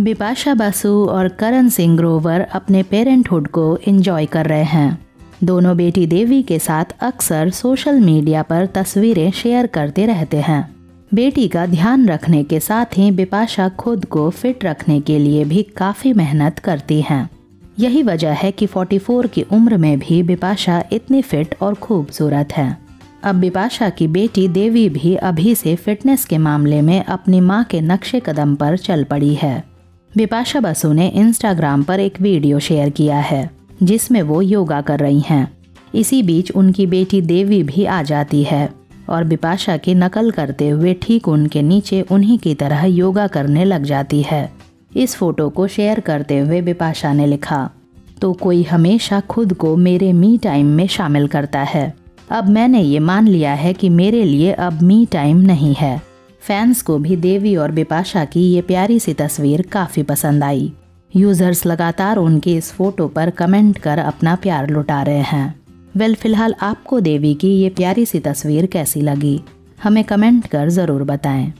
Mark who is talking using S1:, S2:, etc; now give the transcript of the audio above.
S1: बिपाशा बासु और करण सिंह ग्रोवर अपने पेरेंटहुड को एंजॉय कर रहे हैं। दोनों बेटी देवी के साथ अक्सर सोशल मीडिया पर तस्वीरें शेयर करते रहते हैं। बेटी का ध्यान रखने के साथ ही बिपाशा खुद को फिट रखने के लिए भी काफ़ी मेहनत करती हैं। यही वजह है कि 44 की उम्र में भी बिपाशा इतनी फिट और खूबसूरत है। अब बिपाशा की बेटी देवी भी अभी से फिटनेस के मामले में अपनी माँ के नक्शे कदम पर चल पड़ी है। बिपाशा बसु ने इंस्टाग्राम पर एक वीडियो शेयर किया है, जिसमें वो योगा कर रही हैं। इसी बीच उनकी बेटी देवी भी आ जाती है और बिपाशा की नकल करते हुए ठीक उनके नीचे उन्हीं की तरह योगा करने लग जाती है। इस फ़ोटो को शेयर करते हुए बिपाशा ने लिखा तो कोई हमेशा खुद को मेरे मी टाइम में शामिल करता है। अब मैंने ये मान लिया है कि मेरे लिए अब मी टाइम नहीं है। फैंस को भी देवी और बिपाशा की ये प्यारी सी तस्वीर काफ़ी पसंद आई। यूज़र्स लगातार उनके इस फ़ोटो पर कमेंट कर अपना प्यार लुटा रहे हैं। वेल, फ़िलहाल आपको देवी की ये प्यारी सी तस्वीर कैसी लगी? हमें कमेंट कर ज़रूर बताएँ।